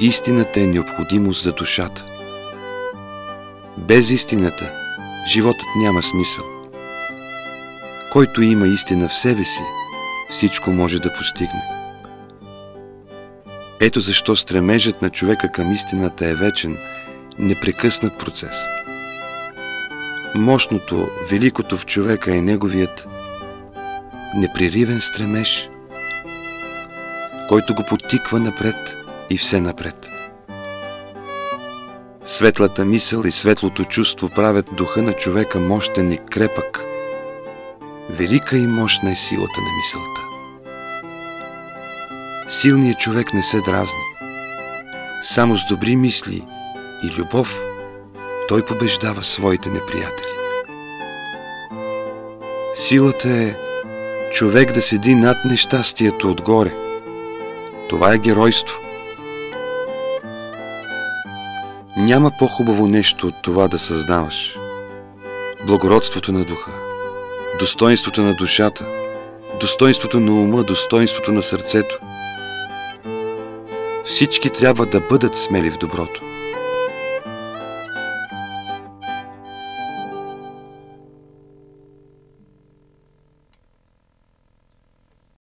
истината е необходимост за душата. Без истината животът няма смисъл. Който има истина в себе си, всичко може да постигне. Ето защо стремежът на човека към истината е вечен, непрекъснат процес. Мощното, великото в човека е неговият непреривен стремеж, който го потиква напред и все напред. Светлата мисъл и светлото чувство правят духа на човека мощен и крепък. Велика и мощна е силата на мисълта. Силният човек не се дразни. Само с добри мисли и любов той побеждава своите неприятели. Силата е човек да седи над нещастието отгоре. Това е геройство. Няма по-хубаво нещо от това да съзнаваш. Благородството на духа, достоинството на душата, достоинството на ума, достоинството на сърцето. Всички трябва да бъдат смели в доброто.